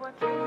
what's